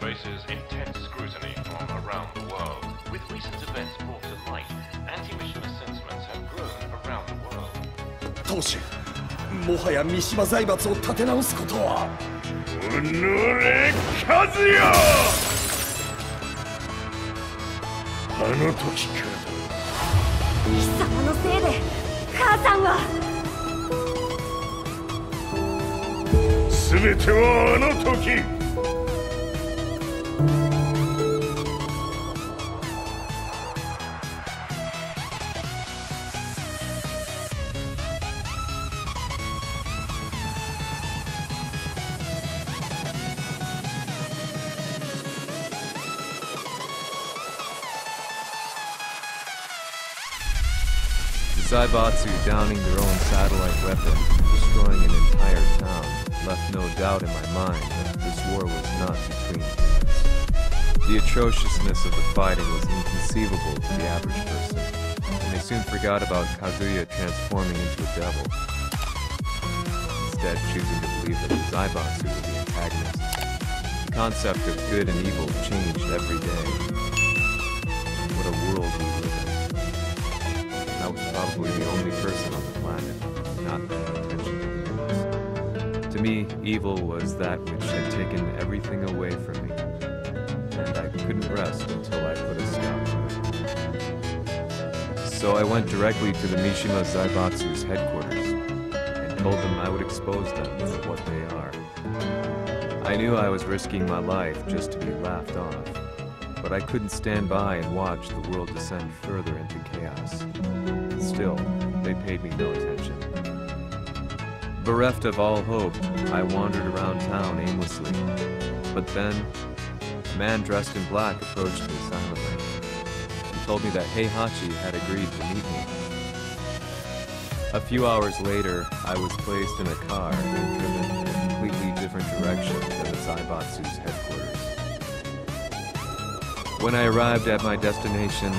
Faces intense scrutiny from around the world. With recent events brought to light, anti-Mishima sentiments have grown around the world. 当主もはや三島財閥を立て直すことは。うぬれ和也あの時か貴様のせいで母さんは。全てはあの時「Zaibatsu downing their own satellite weapon, destroying an entire town, left no doubt in my mind that this war was not between humans. The atrociousness of the fighting was inconceivable to the average person, and they soon forgot about Kazuya transforming into a devil. Instead, choosing to believe that the Zaibatsu were the antagonists. The concept of good and evil changed every day. What a world we live probably the only person on the planet not paying attention to. To me, evil was that which had taken everything away from me, and I couldn't rest until I put a stop to it. So I went directly to the Mishima Zaibatsu's headquarters and told them I would expose them for what they are. I knew I was risking my life just to be laughed off, but I couldn't stand by and watch the world descend further into chaos. Still, they paid me no attention. Bereft of all hope, I wandered around town aimlessly. But then, a man dressed in black approached me silently. He told me that Heihachi had agreed to meet me. A few hours later, I was placed in a car and driven in a completely different direction than the Zaibatsu's headquarters. When I arrived at my destination,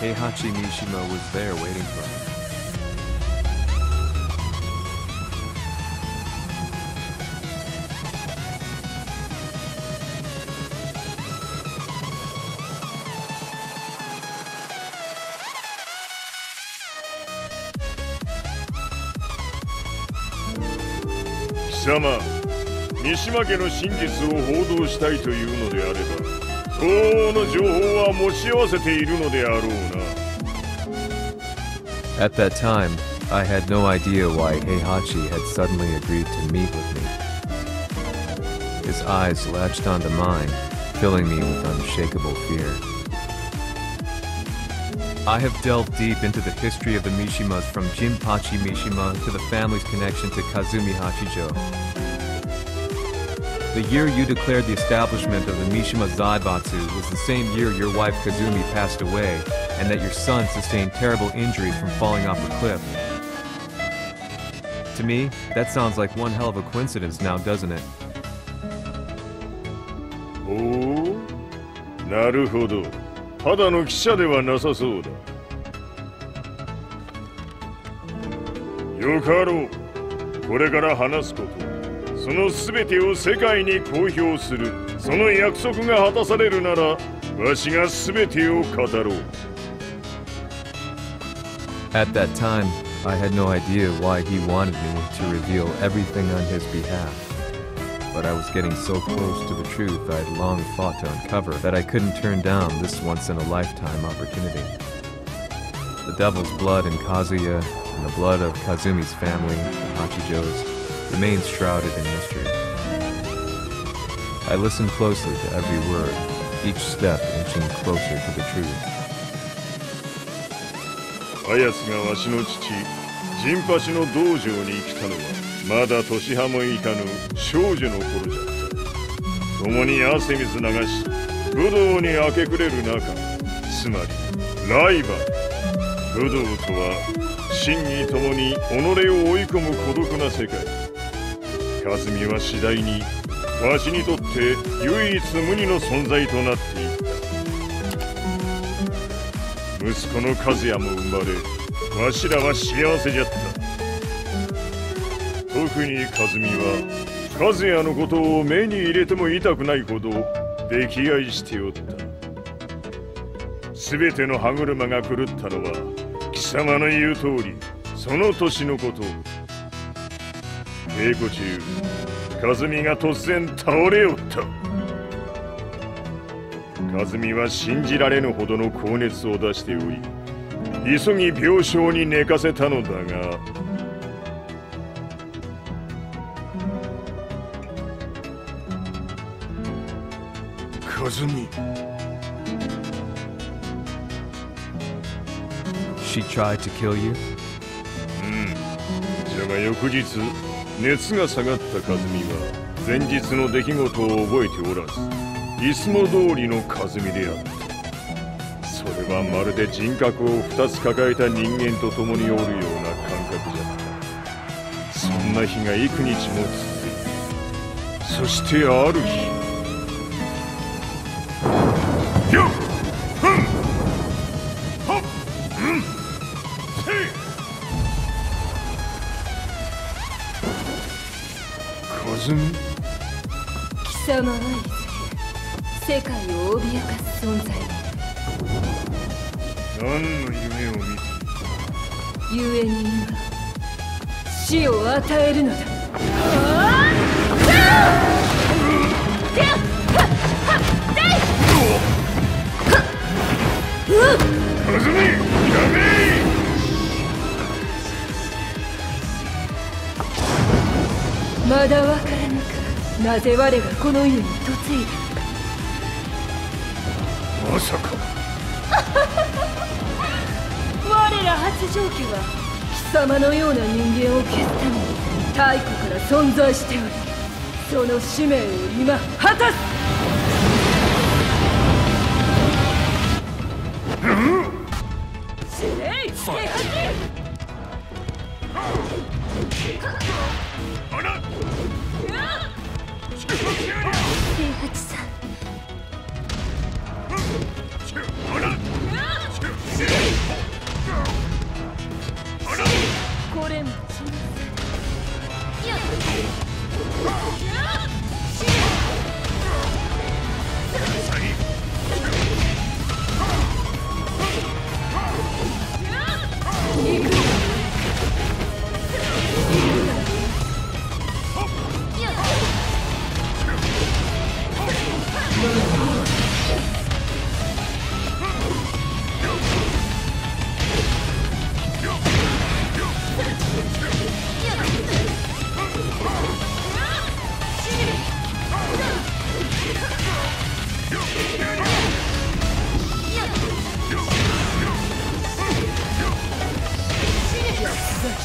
Heihachi Mishima was there waiting for me.「貴様三島家の真実を報道したいというのであれば 相応の情報は持ち合わせているのであろうな At that time, I had no idea why Heihachi had suddenly agreed to meet with me. His eyes latched onto mine, filling me with unshakable fear. I have delved deep into the history of the Mishimas from Jinpachi Mishima to the family's connection to Kazumi Hachijo. The year you declared the establishment of the Mishima Zaibatsu was the same year your wife Kazumi passed away, and that your son sustained terrible injuries from falling off a cliff. To me, that sounds like one hell of a coincidence now, doesn't it? ほうなるほどただの記者ではなさそうだよかろうこれから話すこと その全てを世界に公表するその約束が果たされるならわしが全てを語ろう At that time, I had no idea why he wanted me to reveal everything on his behalf. But I was getting so close to the truth I had long fought to uncover that I couldn't turn down this once in a lifetime opportunity. The devil's blood in Kazuya and the blood of Kazumi's family, the Hachijo's, remains shrouded in mystery. I listen closely to every word, each step inching closer to the truth. あやつがわしの父ジンパシの道場に来たのはまだ年端もいかぬ少女の頃じゃった共に汗水流し武道に明け暮れる中つまりライバル武道とは真に共に己を追い込む孤独な世界和美は次第にわしにとって唯一無二の存在となっていった。息子の和也も生まれわしらは幸せじゃった。特に和美は和也のことを目に入れても痛くないほど溺愛しておった。全ての歯車が狂ったのは貴様の言う通りその年のこと。稽古中和美が突然倒れおった。和美は信じられぬほどの高熱を出しており急ぎ病床に寝かせたのだが和美 She tried to kill you? じゃが翌日熱が下がった和美は前日の出来事を覚えておらずいつも通りの和美であった。それはまるで人格を2つ抱えた人間と共におるような感覚じゃった。そんな日が幾日も続いたそしてある日。貴様はいずれ世界を脅かす存在何の夢を見てゆえに今死を与えるのだ和美やめまだわからぬかなぜ我がこの家に嫁いだまさか我ら八丈家は貴様のような人間を消すために太古から存在しておりその使命を今果たす。死ねい平八さん。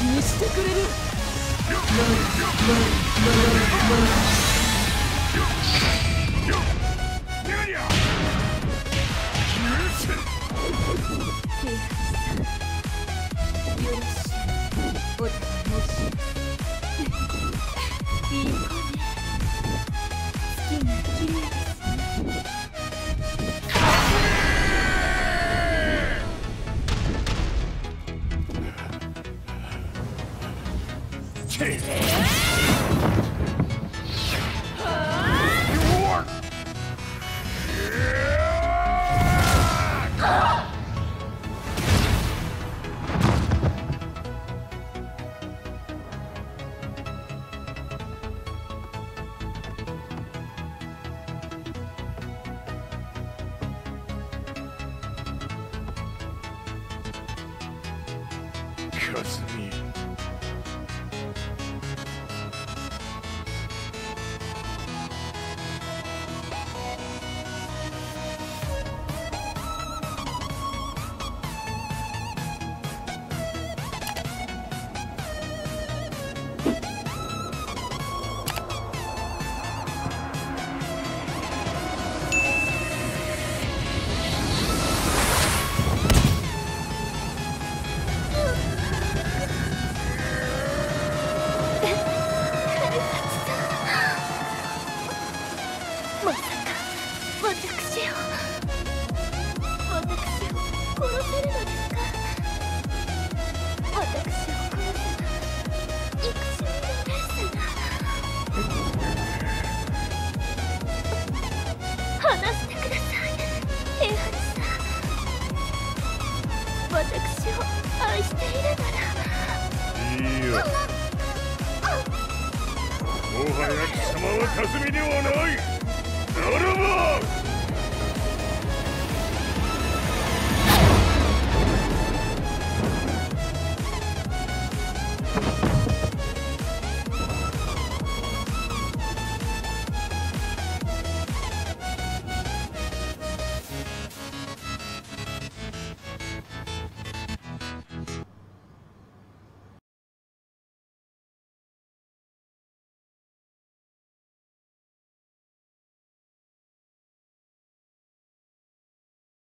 にしてくれる。'Cause. もはや貴様は霞ではない。ならば